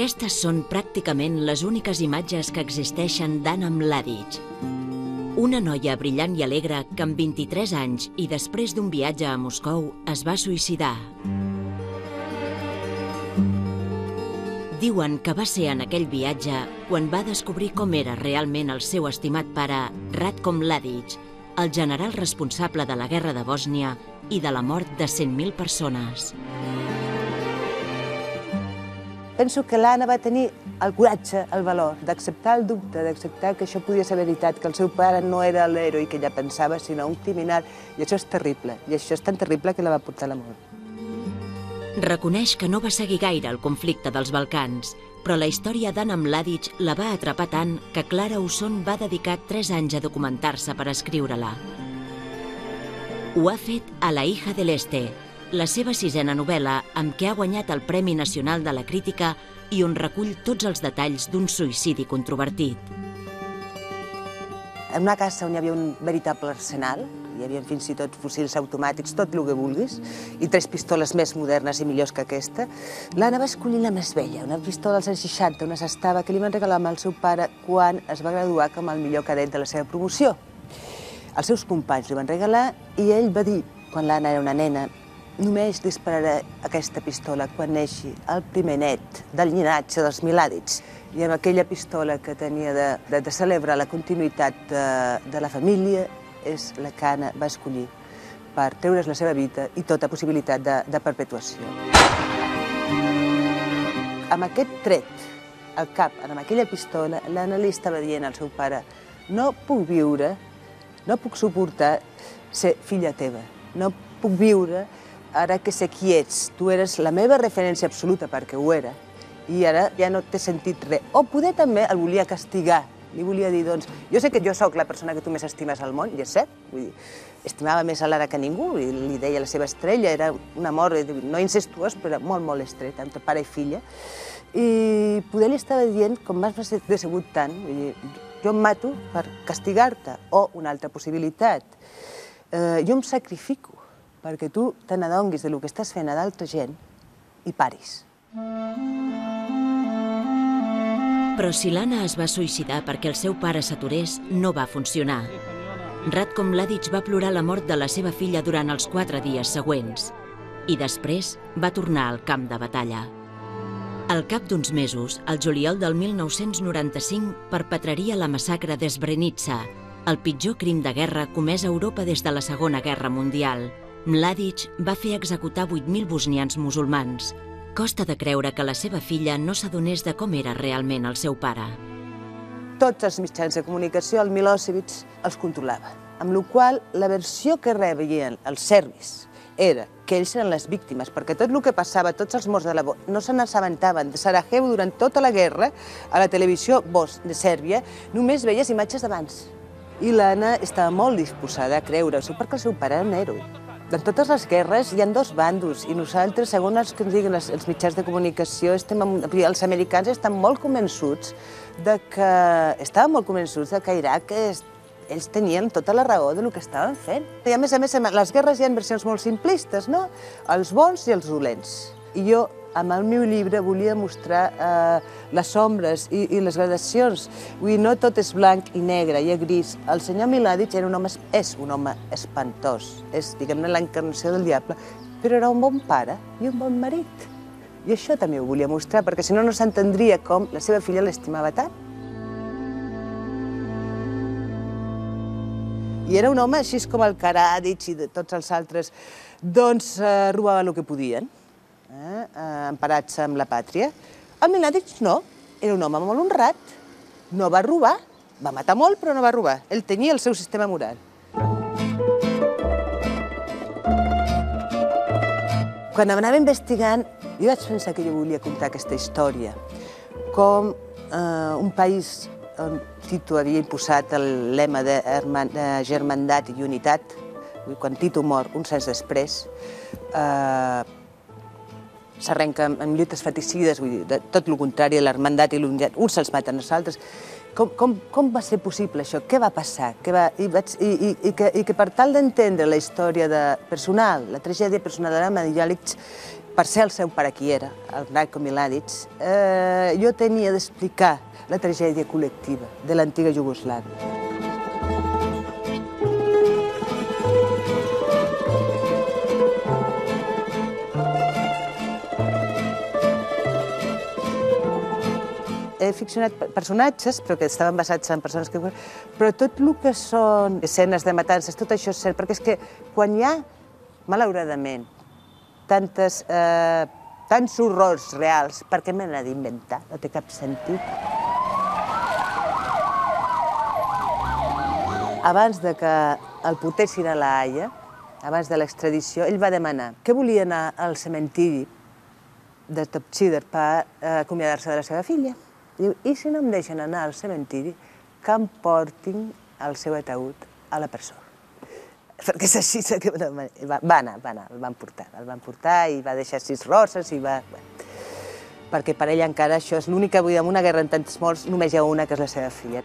Aquestes són pràcticament les úniques imatges que existeixen d'Anna Mladic. Una noia brillant i alegre que amb 23 anys i després d'un viatge a Moscou es va suïcidar. Diuen que va ser en aquell viatge quan va descobrir com era realment el seu estimat pare, Ratko Mladic, el general responsable de la guerra de Bòsnia i de la mort de 100.000 persones. Penso que l'Anna va tenir el coratge, el valor, d'acceptar el dubte, d'acceptar que això podia ser veritat, que el seu pare no era l'heroi que ella pensava, sinó un criminal. I això és terrible, i això és tan terrible que la va portar a la mort. Reconeix que no va seguir gaire el conflicte dels Balcans, però la història d'Anna Mladic la va atrapar tant que Clara Usson va dedicar 3 anys a documentar-se per escriure-la. Ho ha fet a La hija del Este, la seva sisena novel·la amb què ha guanyat el Premi Nacional de la Crítica i on recull tots els detalls d'un suïcidi controvertit. En una casa on hi havia un veritable arsenal, hi havia fins i tot fusils automàtics, tot el que vulguis, i tres pistoles més modernes i millors que aquesta, l'Anna va escollir la més vella, una pistola dels anys 60, una s'estava que li van regalar amb el seu pare quan es va graduar com el millor cadet de la seva promoció. Els seus companys li van regalar i ell va dir, quan l'Anna era una nena, només dispararé aquesta pistola quan neixi el primer net del llinatge dels Milàdits. I amb aquella pistola que tenia de, de, de celebrar la continuïtat de, de la família és la que Anna va escollir per treure's la seva vida i tota possibilitat de, de perpetuació. Amb aquest tret al cap, amb aquella pistola, l'Anna li estava dient al seu pare no puc viure, no puc suportar ser filla teva, no puc viure ara que sé qui ets, tu eres la meva referència absoluta perquè ho era, i ara ja no té sentit res. O poder també el volia castigar, li volia dir, doncs, jo sé que jo sóc la persona que tu més estimes al món, i és cert, vull dir, estimava més a l'ara que ningú, i li deia la seva estrella, era un amor no incestuós, però molt, molt estret, entre pare i filla, i poder li estava dient, com m'has decebut tant, vull dir, jo em mato per castigar-te, o una altra possibilitat, eh, jo em sacrifico, perquè tu te n'adonguis del que estàs fent a d'altra gent i paris. Però si l'Anna es va suïcidar perquè el seu pare s'aturés, no va funcionar. Ratko Mladic va plorar la mort de la seva filla durant els quatre dies següents i després va tornar al camp de batalla. Al cap d'uns mesos, el juliol del 1995, perpetraria la massacre d'Esbrenitsa, el pitjor crim de guerra comès a Europa des de la Segona Guerra Mundial, Mladic va fer executar 8.000 bosnians musulmans. Costa de creure que la seva filla no s'adonés de com era realment el seu pare. Tots els mitjans de comunicació el Milosevic els controlava, amb la qual la versió que rebien els serbis era que ells eren les víctimes, perquè tot el que passava, tots els morts de la no se n'assabentaven. De Sarajevo, durant tota la guerra, a la televisió Bos de Sèrbia, només veies imatges d'abans. I l'Anna estava molt disposada a creure-s'ho perquè el seu pare era un heroi. En totes les guerres hi ha dos bandos i nosaltres, segons els que ens diguen els, els mitjans de comunicació, estem, els americans estan molt convençuts de que, estaven molt convençuts de que Iraq és, ells tenien tota la raó de lo que estaven fent. I a més a més, les guerres hi ha versions molt simplistes, no? Els bons i els dolents. I jo amb el meu llibre volia mostrar eh, les ombres i, i les gradacions. Vull dir, no tot és blanc i negre, hi ha gris. El senyor Miladic era un home, és un home espantós, és, diguem-ne, l'encarnació del diable, però era un bon pare i un bon marit. I això també ho volia mostrar, perquè si no, no s'entendria com la seva filla l'estimava tant. I era un home així com el Karadic i de tots els altres, doncs eh, robava el que podien eh, emparats amb la pàtria. El Miladic no, era un home molt honrat, no va robar, va matar molt però no va robar, ell tenia el seu sistema moral. Quan anava investigant, jo vaig pensar que jo volia contar aquesta història, com eh, un país on Tito havia imposat el lema de, de germandat i unitat, quan Tito mor uns anys després, eh, s'arrenca amb lluites faticides, vull dir, de tot el contrari, l'hermandat i l'unitat, uns se'ls maten els altres. Com, com, com va ser possible això? Què va passar? Què va, i, vaig, i, i, i, que, I que per tal d'entendre la història de, personal, la tragèdia personal de l'Ama Jàlic, per ser el seu pare qui era, el Ratko Mladic, eh, jo tenia d'explicar la tragèdia col·lectiva de l'antiga Iugoslàvia. He ficcionat personatges, però que estaven basats en persones que... Però tot el que són escenes de matances, tot això és cert, perquè és que quan hi ha, malauradament, tantes, eh, tants horrors reals, per què me n'ha d'inventar? No té cap sentit. Abans de que el portessin a la Haia, abans de l'extradició, ell va demanar que volia anar al cementiri de Topchider per eh, acomiadar-se de la seva filla. Diu, i si no em deixen anar al cementiri, que em portin el seu ataúd a la presó. Perquè és així que va, va anar, va anar, el van portar, el van portar i va deixar sis roses i va... Perquè per ell encara això és l'únic que avui en una guerra en tants morts només hi ha una, que és la seva filla.